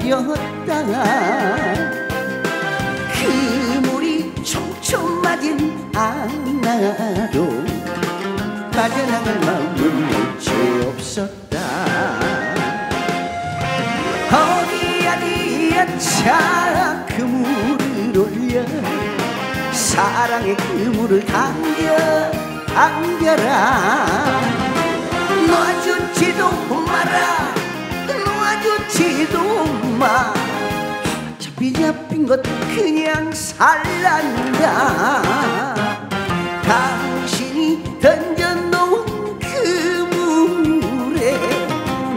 버렸다 그 물이 총총 맞은 않아도 빠져나갈 마음은 일체 없었다. 어디 어디야 차 그 물을 올려 사랑의 그물을 당겨 당겨라. 놔주지도 잡힌 것 그냥 살란다. 당신이 던져놓은 그 물에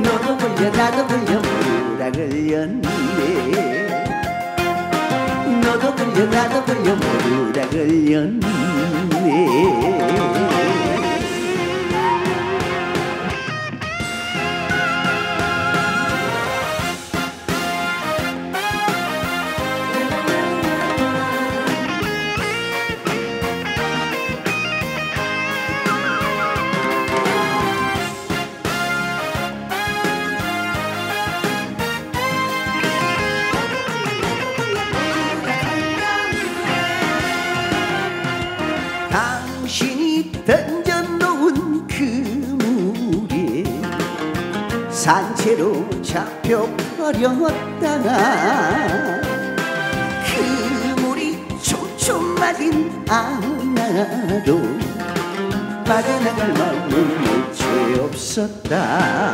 너도 걸려 나도 걸려 모두다 걸렸네. 너도 걸려 나도 걸려 다 걸렸네 던져놓은 그 물이 산채로 잡혀버렸다가 그 물이 촘촘 맞은 않아도 빠져나갈 마음은 일체 없었다.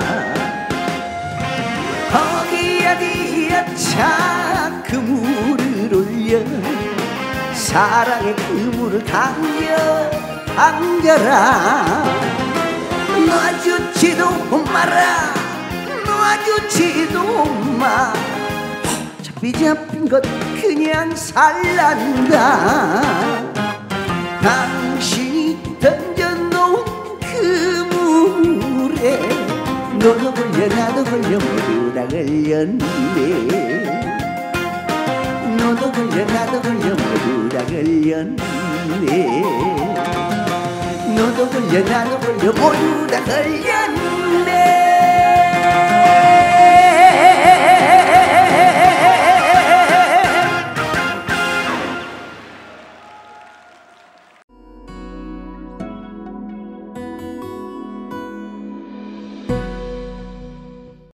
거기 어디야 차 그 물을 올려 사랑의 그물을 당겨 당겨라. 놔주지도 마라. 놔주지도 마. 어차피 잡힌 것 그냥 살란다. 당신이 던져놓은 그 물에 너도 걸려 나도 걸려 모두 다 걸렸네 너도 걸려 나도 걸려 모두 다 걸렸네 nỗi đau tôi giờ đang có bên giờ mỗi đã khởi yên đêm